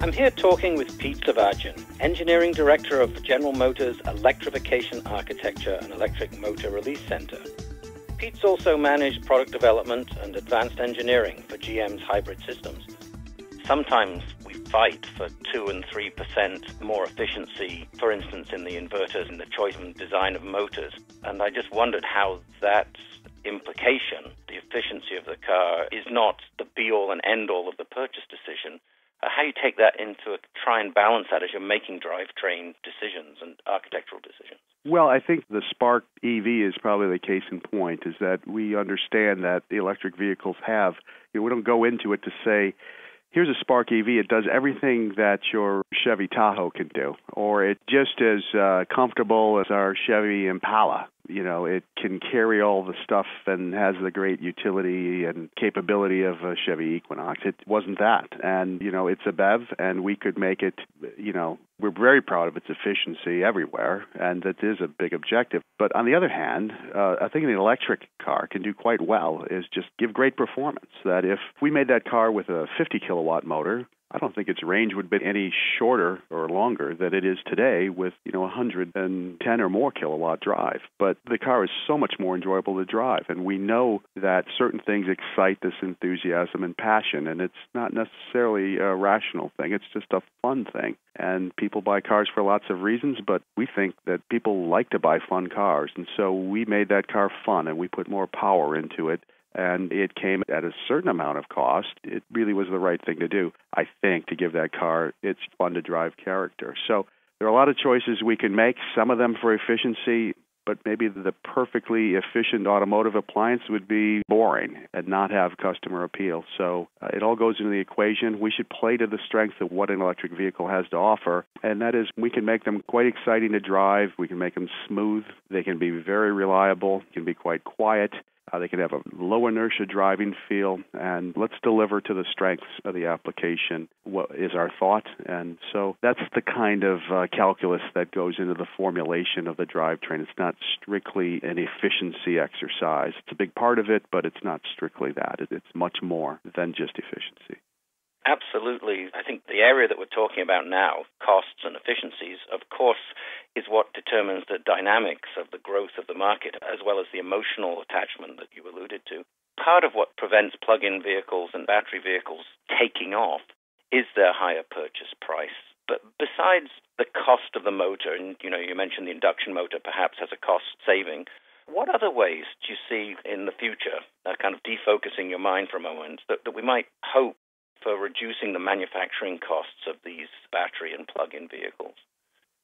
I'm here talking with Pete Savagian, Engineering Director of General Motors Electrification Architecture and Electric Motor Release Center. Pete's also managed product development and advanced engineering for GM's hybrid systems. Sometimes we fight for 2 and 3% more efficiency, for instance, in the inverters and the choice and design of motors. And I just wondered how that implication, the efficiency of the car, is not the be all and end all of the purchase decision uh, how you take that into a, try and balance that as you're making drivetrain decisions and architectural decisions. Well, I think the Spark EV is probably the case in point. Is that we understand that the electric vehicles have. You know, we don't go into it to say here's a Spark EV. It does everything that your Chevy Tahoe can do, or it's just as uh, comfortable as our Chevy Impala you know it can carry all the stuff and has the great utility and capability of a Chevy Equinox. It wasn't that, and you know it's a BEV, and we could make it. You know we're very proud of its efficiency everywhere, and that is a big objective. But on the other hand, uh, I think an electric car can do quite well is just give great performance. That if we made that car with a 50 kilowatt motor, I don't think its range would be any shorter or longer than it is today with, you know, 110 or more kilowatt drive. But the car is so much more enjoyable to drive. And we know that certain things excite this enthusiasm and passion. And it's not necessarily a rational thing, it's just a fun thing. And people buy cars for lots of reasons, but we think that people like to buy fun cars. And so we made that car fun and we put more power into it and it came at a certain amount of cost. It really was the right thing to do, I think, to give that car its fun to drive character. So there are a lot of choices we can make, some of them for efficiency, but maybe the perfectly efficient automotive appliance would be boring and not have customer appeal. So uh, it all goes into the equation. We should play to the strength of what an electric vehicle has to offer, and that is we can make them quite exciting to drive, we can make them smooth, they can be very reliable, can be quite quiet. Uh, they can have a low inertia driving feel, and let's deliver to the strengths of the application. What is our thought? And so that's the kind of uh, calculus that goes into the formulation of the drivetrain. It's not strictly an efficiency exercise. It's a big part of it, but it's not strictly that. It's much more than just efficiency. Absolutely. I think the area that we're talking about now, costs and efficiencies, of course, is what determines the dynamics of the growth of the market, as well as the emotional attachment that you alluded to. Part of what prevents plug in vehicles and battery vehicles taking off is their higher purchase price. But besides the cost of the motor, and you know, you mentioned the induction motor perhaps has a cost saving. What other ways do you see in the future, uh, kind of defocusing your mind for a moment, that, that we might hope for reducing the manufacturing costs of these battery and plug in vehicles?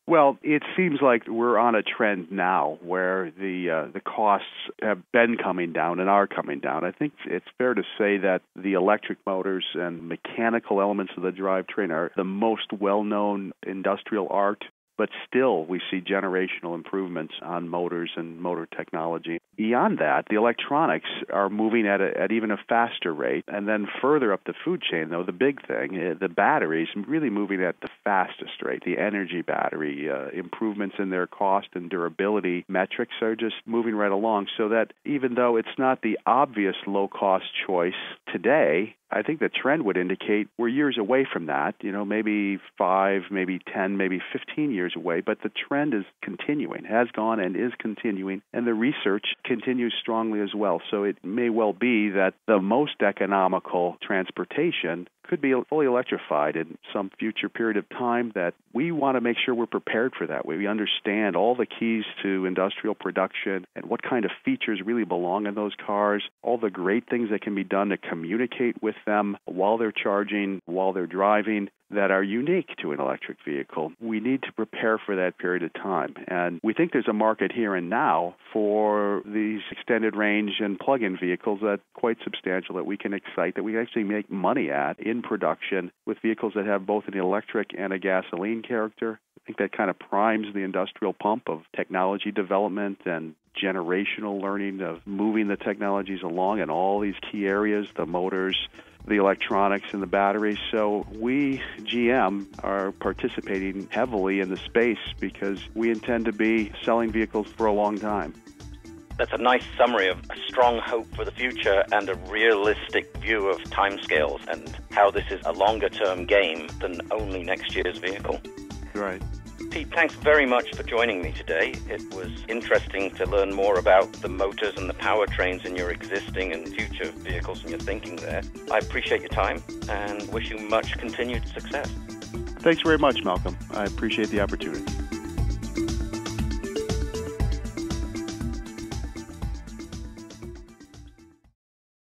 Well, it seems like we're on a trend now where the uh, the costs have been coming down and are coming down. I think it's fair to say that the electric motors and mechanical elements of the drivetrain are the most well-known industrial art but still we see generational improvements on motors and motor technology. Beyond that, the electronics are moving at, a, at even a faster rate. And then further up the food chain, though, the big thing, eh, the batteries really moving at the fastest rate. The energy battery uh, improvements in their cost and durability metrics are just moving right along so that even though it's not the obvious low cost choice today, I think the trend would indicate we're years away from that, you know, maybe five, maybe 10, maybe 15 years away, but the trend is continuing, has gone and is continuing, and the research continues strongly as well. So it may well be that the most economical transportation could be fully electrified in some future period of time that we want to make sure we're prepared for that. We understand all the keys to industrial production and what kind of features really belong in those cars, all the great things that can be done to communicate with them while they're charging, while they're driving, that are unique to an electric vehicle. We need to prepare for that period of time. And we think there's a market here and now for these extended range and plug in vehicles that quite substantial that we can excite, that we actually make money at in production with vehicles that have both an electric and a gasoline character. I think that kind of primes the industrial pump of technology development and generational learning of moving the technologies along in all these key areas the motors, the electronics, and the batteries. So we, GM, are participating heavily in the space because we intend to be selling vehicles for a long time. That's a nice summary of a strong hope for the future and a realistic view of timescales and how this is a longer term game than only next year's vehicle. Right. Pete, thanks very much for joining me today. It was interesting to learn more about the motors and the powertrains in your existing and future vehicles and your thinking there. I appreciate your time and wish you much continued success. Thanks very much, Malcolm. I appreciate the opportunity.